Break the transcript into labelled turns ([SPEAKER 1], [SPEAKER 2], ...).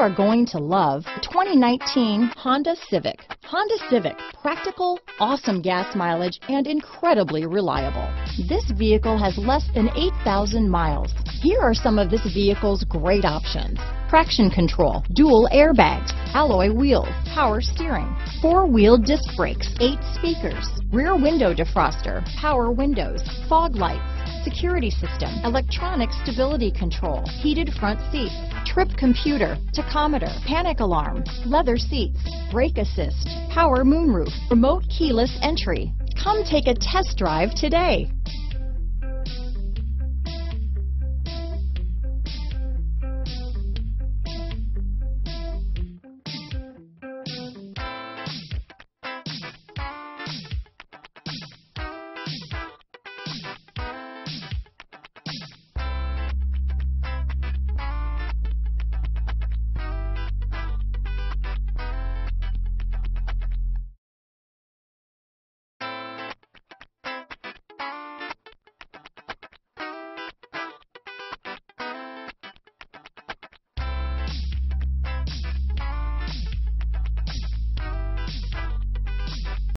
[SPEAKER 1] are going to love the 2019 Honda Civic. Honda Civic, practical, awesome gas mileage, and incredibly reliable. This vehicle has less than 8,000 miles. Here are some of this vehicle's great options. Traction control, dual airbags, alloy wheels, power steering, four-wheel disc brakes, eight speakers, rear window defroster, power windows, fog lights, security system, electronic stability control, heated front seats, trip computer, tachometer, panic alarm, leather seats, brake assist, power moonroof, remote keyless entry. Come take a test drive today.